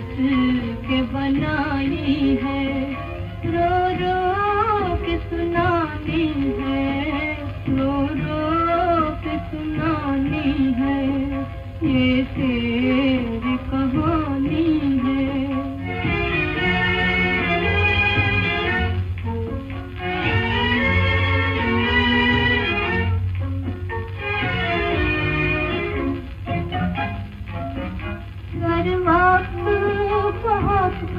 हंस है। रो रो सुनानी है। रो सुनानी है। ये तेरी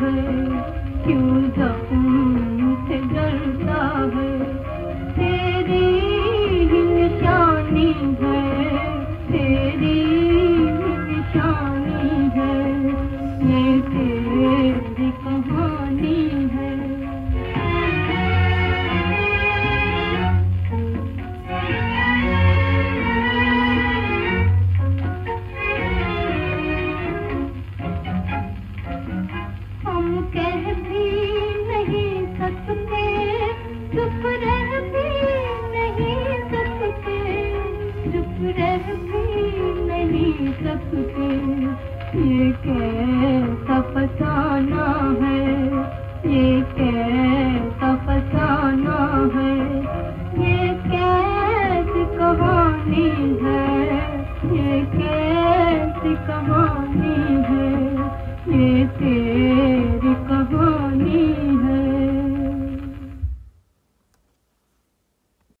गए क्यों जाऊँ? सबके ये कैसा फसाना है? ये कैसा फसाना है? ये कैसी कहानी है?